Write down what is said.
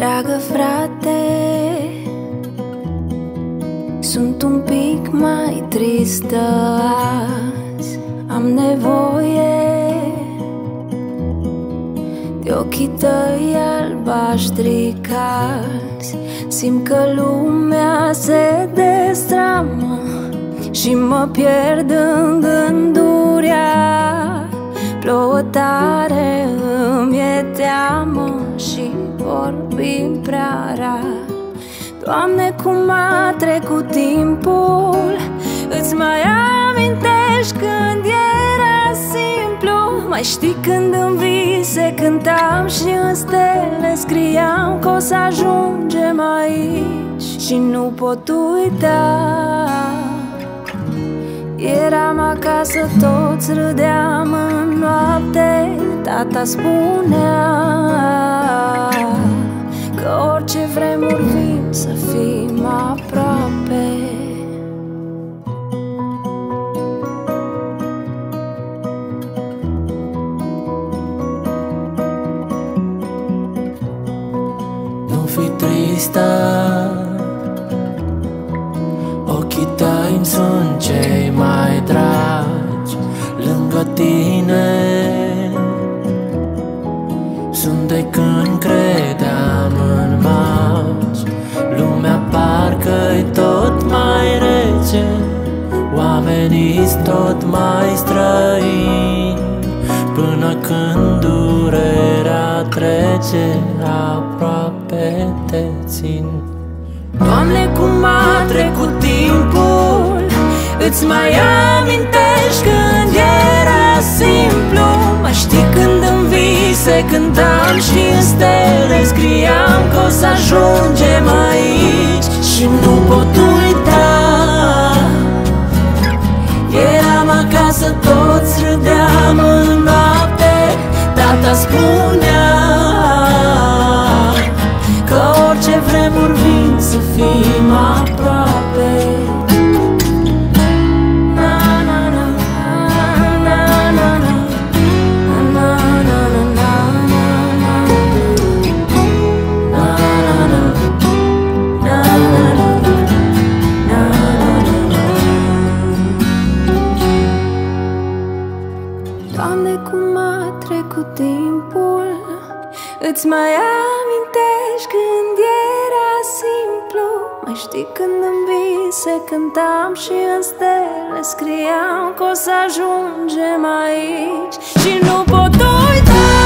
Dragă frate Sunt un pic mai tristă azi. Am nevoie De ochii tăi albaștri calzi. Simt că lumea se destramă Și mă pierd în gândurea Plouă tare, prea rar Doamne, cum a trecut timpul? Îți mai amintești când era simplu? Mai știi când în vise cântam și în stele Scriam că o să ajungem aici? Și nu pot uita. Eram acasă, toți râdeam în noapte Tata spunea să fim aproape. Nu fi tristă Ochii tăi sunt cei mai dragi Oamenii tot mai străini Până când durerea trece Aproape te țin. Doamne, cum a trecut timpul? Îți mai amintești când era simplu? Mai știi când în vise cântam și în stele Scriam că o să ajungem aici Și nu pot acasă, toți râdeam în noapte. Tata spunea Îți mai amintești când era simplu? Mai știi când în vise cântam și în stele Scriam că o să ajungem aici? Și nu pot uita